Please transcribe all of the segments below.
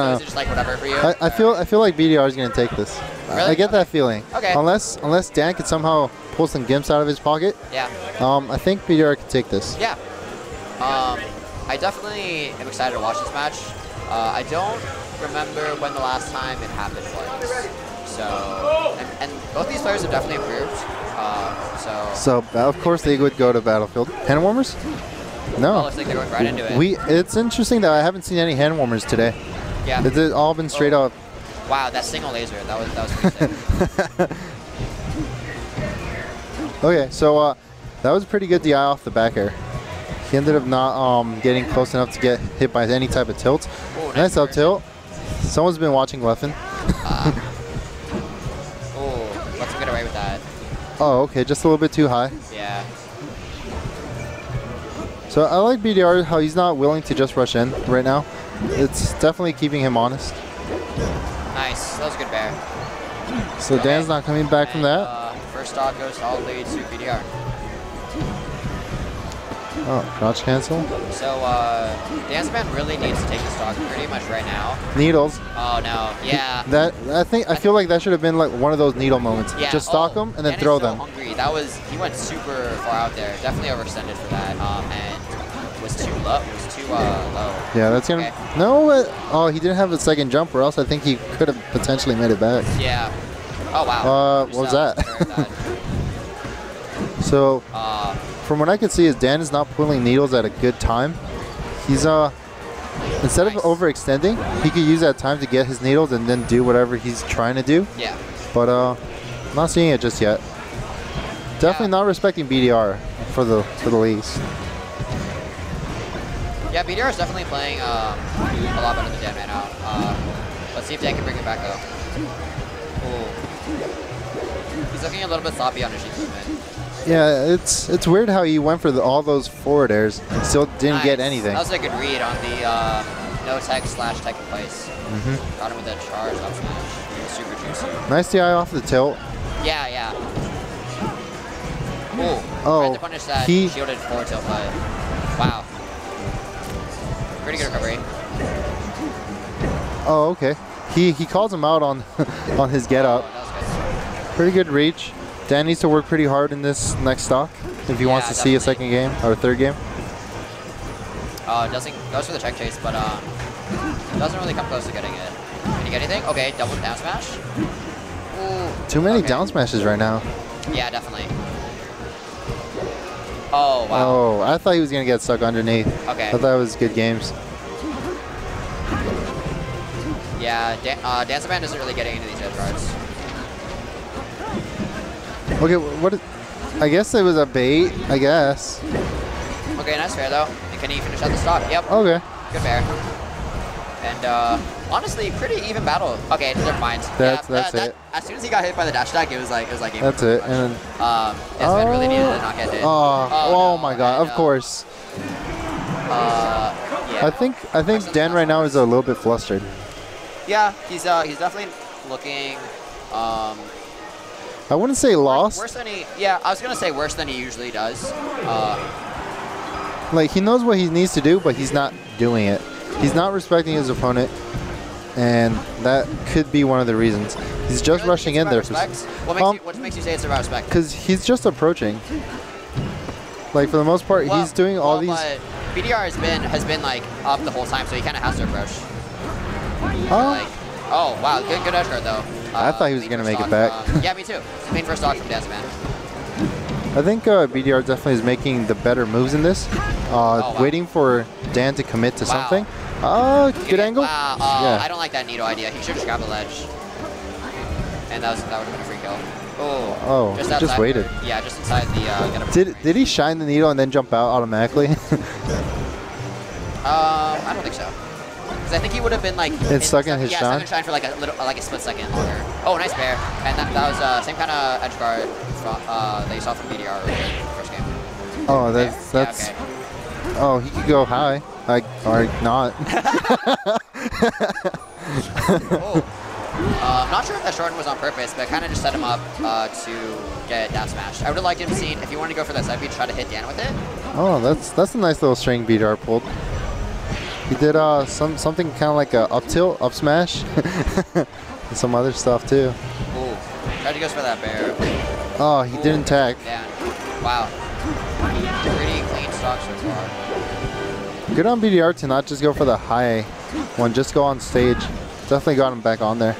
So Uh, it just like whatever for you? I, I feel I feel like BDR is gonna take this. I- Really? I get that feeling. Okay. Unless unless Dan could somehow pull some gimps out of his pocket, Yeah. um, I think BDR could take this. Yeah. Um, I definitely am excited to watch this match. Uh, I don't remember when the last time it happened was. So, and, and both these players have definitely improved. Uh, so, So of course they would go to Battlefield. Hand warmers? well, No. looks like they're going right into it. We it's interesting that I haven't seen any hand warmers today. Yeah. It's all been straight Oh. up. Wow, that single laser, that was that was pretty sick. Okay, so uh, that was a pretty good DI off the back air. He ended up not um, getting close enough to get hit by any type of tilt. Ooh, Nice up tilt. Someone's been watching Leffen. Oh, let's get away with that. Oh, okay, just a little bit too high. Yeah. So I like BDR how he's not willing to just rush in right now. It's definitely keeping him honest. Nice. That was a good bair. So Okay. Dan's not coming back from that. Uh, first stock goes all the way to BDR. Oh, crouch cancel. So, uh, Dance Man really needs to take the stock pretty much right now. Needles. Oh no, yeah. That I think I feel like that should have been like one of those needle moments. Yeah, Just stalk oh, them and then Dan throw so them. Hungry. That was he went super far out there. Definitely overextended for that. Um, and was too low. Was too uh, low. Yeah, that's gonna. Okay. No, oh, he didn't have a second jump, or else I think he could have potentially made it back. Yeah. Oh wow. Uh, what was that? So uh, from what I can see, is Dan is not pulling needles at a good time. He's uh instead Nice. of overextending, he could use that time to get his needles and then do whatever he's trying to do. yeah. But uh, not seeing it just yet. Definitely Yeah. not respecting BDR for the for the least. Yeah, BDR is definitely playing um, a lot better than Dan right now. Uh, let's see if Dan can bring it back up. Ooh. He's looking a little bit sloppy on his movement. Yeah, it's it's weird how he went for the, all those forward airs and still didn't get anything. That was a good read on the uh, no tech slash tech in place. Mhm. Got him with a charge up smash. Super juicy. Nice DI off the tilt. Yeah, yeah. Ooh. Oh, that he- shielded forward tilt, wow. Pretty good recovery. Oh, okay. He he calls him out on on his get Oh, up. good. Pretty good reach. Dan needs to work pretty hard in this next stock if he wants Yeah, to see a second game or a third game. Uh, doesn't goes for the tech chase, but um, doesn't really come close to getting it. Can you get anything? Okay, double down smash. Ooh. Too many okay. down smashes right now. Yeah, definitely. Oh wow. Oh, I thought he was gonna get stuck underneath. Okay. I thought it was good games. Yeah, Dan- uh, Dance Man isn't really getting into these edge guards. Okay, wh- what? Is, I guess it was a bait. I guess. Okay, nice fair though. And can he finish out the stop? Yep. Okay. Good fair. And uh, honestly, pretty even battle. Okay, never mind. That's- yeah, that's that- it. As soon as he got hit by the dash attack, it was like it was like That's it. pretty And then. um, Dance Man really needed to not get hit. Oh, oh, no, my God! Of and, uh, course. Uh, yeah. I think I think Dan right now is a little bit flustered. Yeah, he's uh he's definitely looking um I wouldn't say lost. worse than he. Yeah, I was gonna say worse than he usually does. Uh, Like he knows what he needs to do, but he's not doing it. He's not respecting his opponent, and that could be one of the reasons. He's just really rushing in there respect? What makes Um, you what makes you say it's about respect? because he's just approaching. Like for the most part, Well- he's doing all well, these. But BDR has been has been like up the whole time, so he kind of has to approach. Oh, Like, oh wow, good good edge guard though. I Uh, thought he was gonna make it back. um, yeah, me too. Main first stock from Dance Man. I think uh, BDR definitely is making the better moves in this. Uh, Oh, wow. Waiting for Dan to commit to Wow. something. Oh, good Yeah, angle. Wow, uh, yeah. I don't like that needle idea. He should just grab a ledge. And that was that would have been a free kill. Oh. Oh, just, just waited. where- yeah, just inside the uh, get up. Did did he shine the needle and then jump out automatically? Um, I don't think so. Because I think he would have been like. It's stuck in his yeah, shine? in shine for like a little, like a split second longer. Oh, nice bair. And that, that was uh, same kind of edge guard from, uh, that you saw from BDR earlier first game. oh, that's that's. Yeah, okay. Oh, he could go high, like or not. Oh. Uh, I'm not sure if that shorten was on purpose, but kind of just set him up uh, to get down smash. I would have liked him seen if you wanted to go for that side B, try to hit Dan with it. oh, that's that's a nice little string BDR pulled. He did uh some something kind of like a up tilt, up smash, and some other stuff too. Ooh. Tried to go for that bair. Oh, he didn't tag. Yeah. Wow. Pretty clean stock so far. Good on BDR to not just go for the high one, just go on stage. Definitely got him back on there.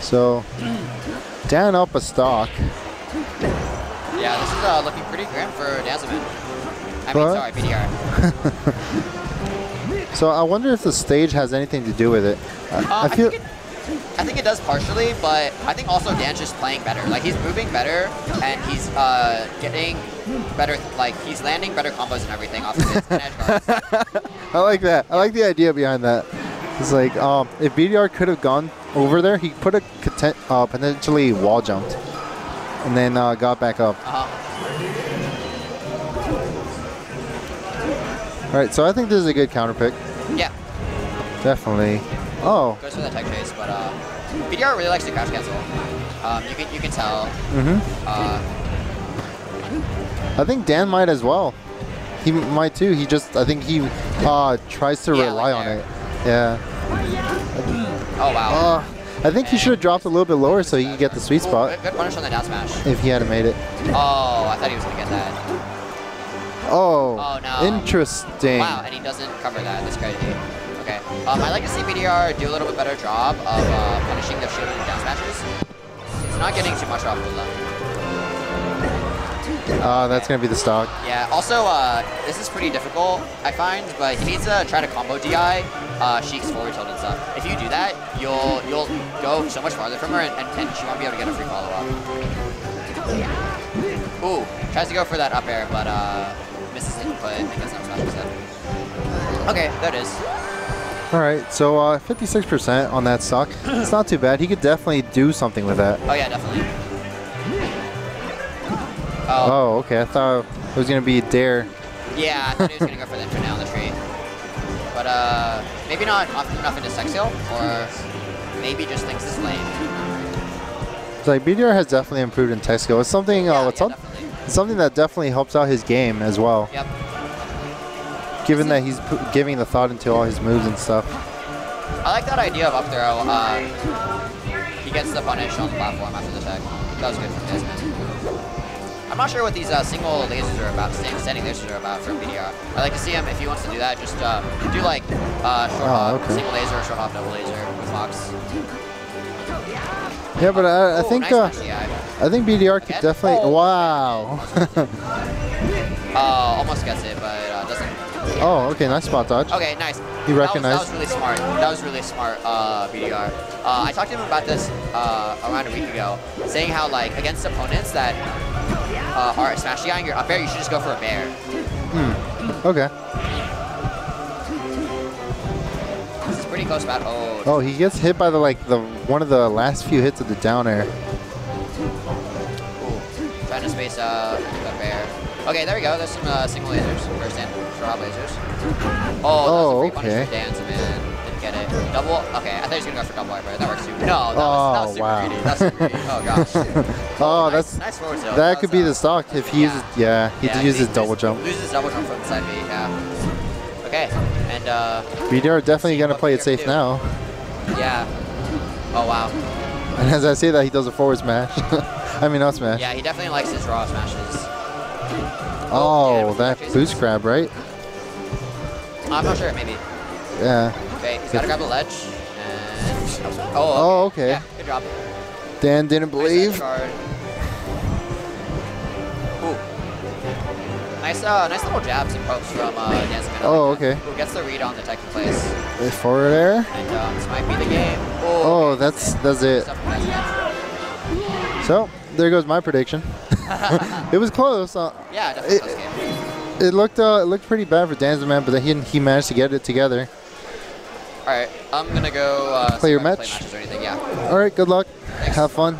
So, down up a stock. Yeah, this is uh, looking pretty grim for Dansdaman. I mean, sorry, BDR. So I wonder if the stage has anything to do with it. I, Uh, I feel. it, I think it does partially, but I think also Dan's just playing better. Like he's moving better, and he's uh, getting better. Like he's landing better combos and everything off of his edge. I like that. I like the idea behind that. It's like um, if BDR could have gone over there, he put a content, uh, potentially wall jumped, and then uh, got back up. Uh-huh. All right, so I think this is a good counter pick. Yeah, Definitely. Oh, goes for the tech chase, but uh, BDR really likes to crouch cancel. Um, you can you can tell. hmm Uh, I think Dan might as well. He might too. He just, I think he uh, tries to Yeah, rely like on it. Yeah. oh wow. Uh, I think he should have dropped a little bit lower so he could get the sweet spot good, good punish on the down smash. if he hadn't made it. Oh, I thought he was gonna get that. Oh, Oh, no. interesting. Wow, and he doesn't cover that. That's crazy. Okay. Um, I like to see BDR do a little bit better job of uh, punishing the shield down smashes. He's not getting too much off the left. Uh, that's gonna be the stock. Yeah. Also, uh, this is pretty difficult, I find, but he needs to try to combo DI uh, Sheik's forward tilt and stuff. If you do that, you'll you'll go so much farther from her, and, and, and she won't be able to get a free follow up. Ooh, tries to go for that up air, but uh, misses it, but I guess not smash. Okay, there it is. All right, so uh, 56% on that stock. It's not too bad. He could definitely do something with that. Oh yeah, definitely. Oh, Oh, okay. I thought it was gonna be dair. yeah, I thought he was gonna go for the infinite on the tree. But uh, maybe not often enough into sex heal, or maybe just thinks it's lame. Like BDR has definitely improved in tech skill. It's something. Yeah, uh, it's yeah, some- it's something that definitely helps out his game as well. Yep. Given that he's giving the thought into all his moves and stuff. I like that idea of up throw. Uh, he gets the punish on the platform after the tech. That was good from Desmond. I'm not sure what these uh, single lasers are about, stand- standing lasers are about from BDR. I'd like to see him, if he wants to do that, just uh, do like uh, short Oh, hop, okay. single laser, short hop, double laser with Fox. Yeah, but I, I Ooh, think nice uh. I think BDR could Again? definitely. Oh. Wow. Uh, almost gets it, but. Oh, okay. Nice spot dodge. Okay, nice. He That was, recognized. that was really smart. That was really smart, uh, BDR. Uh, I talked to him about this uh, around a week ago, saying how like against opponents that uh, are smash DIing your up air, you should just go for a bair. Okay. This is pretty close battle. Oh, Oh, he gets hit by the like the one of the last few hits of the down air. cool. Trying to space uh, the bair. Okay, there we go. There's some uh, single lasers, first and hop lasers. Oh, that Oh, a free punish okay. dance, man. Didn't get it. Double. Okay, I thought he was gonna go for double air, that works too. No, that was, that Oh, was super wow. greedy. That's super greedy. Oh gosh. Oh, nice, that's nice forward tilt. that could was, be uh, the stock if he yeah. uses. Yeah, he Yeah, uses he double loses- jump. Loses double jump from the side B, yeah. Okay, and uh, BDR definitely gonna play it safe do. now. yeah. Oh wow. And as I say that, he does a forward smash. I mean, not smash. Yeah, he definitely likes his raw smashes. Oh, yeah, that boost grab, right? I'm not sure, maybe. Yeah. Okay, he's gotta grab the ledge. And oh, Oh, okay. Yeah, good job. Dan didn't Nice believe. guard. Ooh. Nice, uh, nice little jabs and pokes from uh. I Oh, like that. okay. Who gets the read on the tech in place. Uh, Forward air. And um, this might be the game. Oh, that's that's it. So there goes my prediction. it was close. Uh, Yeah, definitely It- close game. It looked uh, it looked pretty bad for Dansdaman, but then he he managed to get it together. All right, I'm gonna go uh, Play your if I can match? matches or anything. Yeah. All right, good luck. Thanks. Have fun.